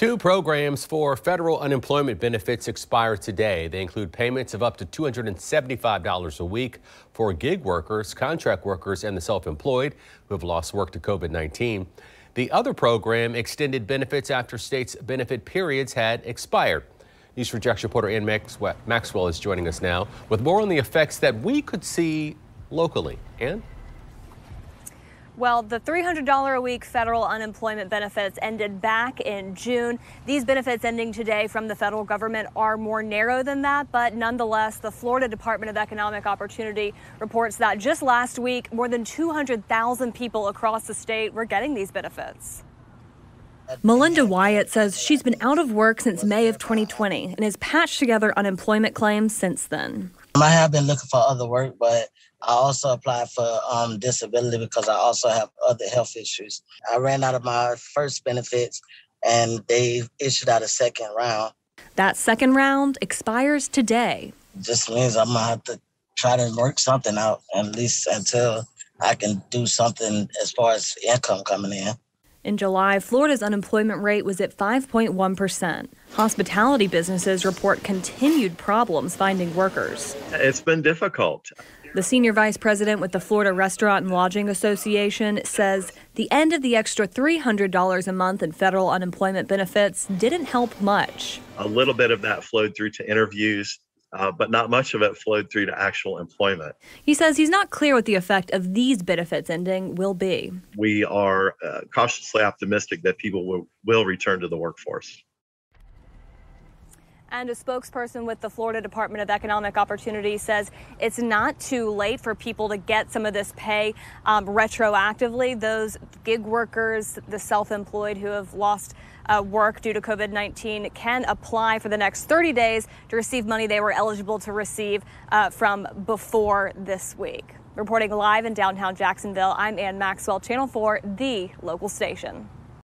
Two programs for federal unemployment benefits expire today. They include payments of up to $275 a week for gig workers, contract workers, and the self employed who have lost work to COVID 19. The other program extended benefits after states' benefit periods had expired. News4 Jax reporter Ann Maxwell is joining us now with more on the effects that we could see locally. Ann? Well, the $300 a week federal unemployment benefits ended back in June. These benefits ending today from the federal government are more narrow than that, but nonetheless, the Florida Department of Economic Opportunity reports that just last week, more than 200,000 people across the state were getting these benefits. Melinda Wyatt says she's been out of work since May of 2020 and has patched together unemployment claims since then. Um, I have been looking for other work, but I also applied for um, disability because I also have other health issues. I ran out of my first benefits and they issued out a second round. That second round expires today. Just means I'm gonna have to try to work something out at least until I can do something as far as income coming in. In July, Florida's unemployment rate was at 5.1%. Hospitality businesses report continued problems finding workers. It's been difficult. The senior vice president with the Florida Restaurant and Lodging Association says the end of the extra $300 a month in federal unemployment benefits didn't help much. A little bit of that flowed through to interviews uh, but not much of it flowed through to actual employment. He says he's not clear what the effect of these benefits ending will be. We are uh, cautiously optimistic that people will, will return to the workforce. And a spokesperson with the Florida Department of Economic Opportunity says it's not too late for people to get some of this pay um, retroactively. Those gig workers, the self employed who have lost uh, work due to COVID 19 can apply for the next 30 days to receive money they were eligible to receive uh, from before this week. Reporting live in downtown Jacksonville, I'm Ann Maxwell, Channel 4, the local station.